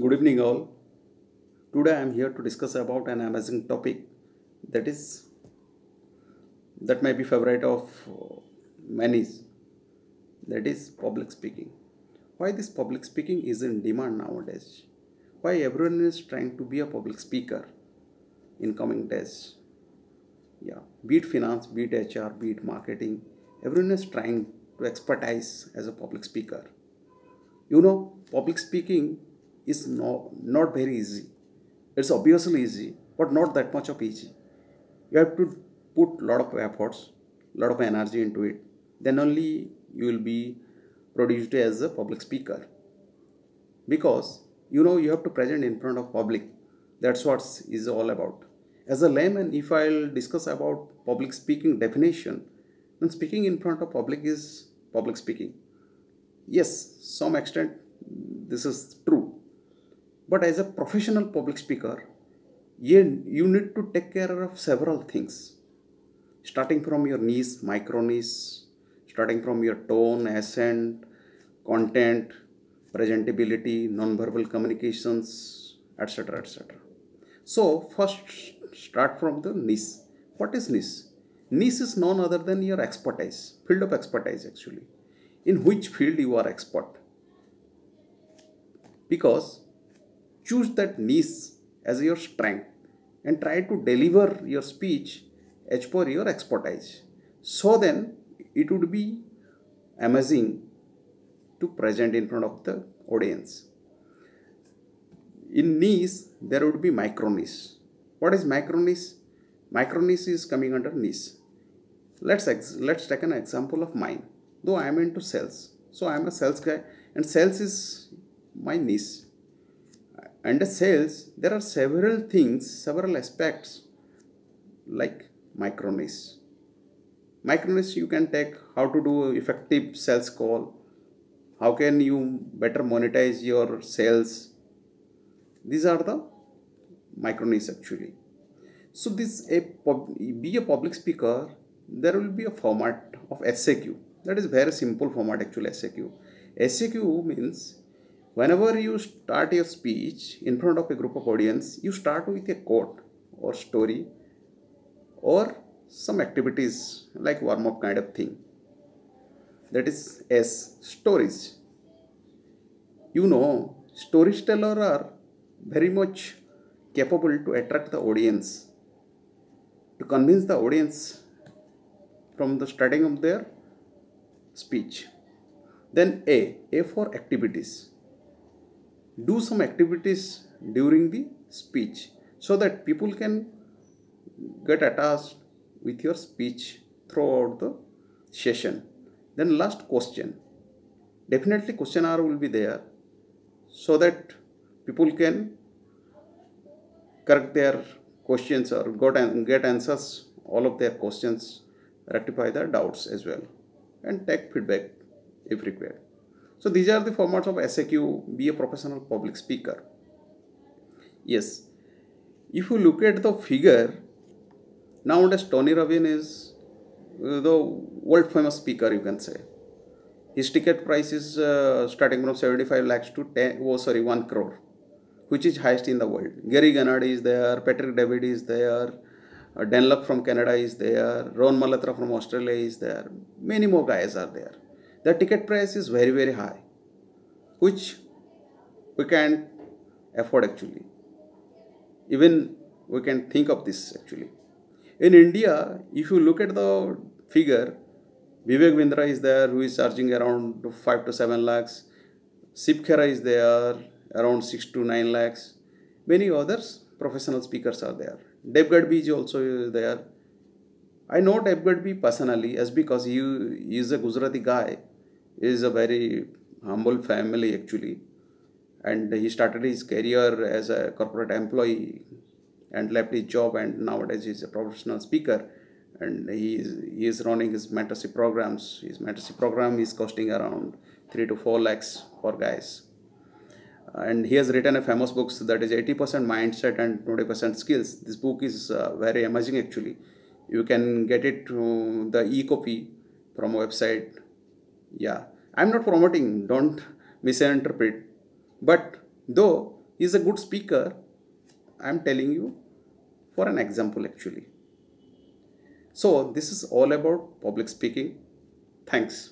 Good evening, all. Today I am here to discuss about an amazing topic that is that may be favorite of uh, many. That is public speaking. Why this public speaking is in demand nowadays? Why everyone is trying to be a public speaker in coming days? Yeah, be it finance, be it HR, be it marketing, everyone is trying to expertise as a public speaker. You know, public speaking is no, not very easy. It's obviously easy, but not that much of easy. You have to put a lot of efforts, lot of energy into it. Then only you will be produced as a public speaker. Because you know you have to present in front of public. That's what is all about. As a layman, if I'll discuss about public speaking definition, then speaking in front of public is public speaking. Yes, some extent this is true but as a professional public speaker, you, you need to take care of several things. Starting from your niche, micro niche, starting from your tone, accent, content, presentability, non-verbal communications, etc. etc. So first start from the niche. What is niche? Niche is none other than your expertise, field of expertise actually. In which field you are expert. Because choose that niche as your strength and try to deliver your speech as per your expertise. So then it would be amazing to present in front of the audience. In niche there would be micro niche what is micro niche micro niche is coming under niche. Let's let's take an example of mine. Though i am into sales so i am a sales guy and sales is my niche under sales there are several things several aspects like micro niche you can take how to do effective sales call. How can you better monetize your sales? These are the micro actually. So this a be a public speaker there will be a format of SAQ that is very simple format actually SAQ SAQ means whenever you start your speech in front of a group of audience you start with a quote or story or some activities like warm up kind of thing. That is s stories. You know storyteller are very much capable to attract the audience to convince the audience from the starting of their speech. Then a a for activities do some activities during the speech so that people can get attached with your speech throughout the session. Then last question. Definitely question hour will be there so that people can correct their questions or get answers all of their questions rectify their doubts as well and take feedback if required so these are the formats of SAQ, be a professional public speaker. Yes, if you look at the figure, nowadays Tony Robbins is uh, the world famous speaker, you can say. His ticket price is uh, starting from 75 lakhs to 10, oh sorry, 1 crore, which is highest in the world. Gary Gennard is there, Patrick David is there, uh, Dunlop from Canada is there, Ron Malhotra from Australia is there, many more guys are there the ticket price is very very high which we can't afford actually. Even we can think of this actually. In india if you look at the figure vivek Bindra is there who is charging around 5 to 7 lakhs. Shiv Khera is there around 6 to 9 lakhs. Many others professional speakers are there. Dev Gadhvi is also there. I know Dev Gadhvi personally as because he is a Gujarati guy is a very humble family actually. And he started his career as a corporate employee and left his job and nowadays he's a professional speaker. And he is, he is running his mentorship programs. His mentorship program is costing around 3 to 4 lakhs for guys. And he has written a famous book that is 80% mindset and 20% skills. This book is uh, very amazing actually. You can get it to the e-copy from a website yeah. I'm not promoting don't misinterpret. But though he's a good speaker i am telling you for an example actually. So this is all about public speaking. Thanks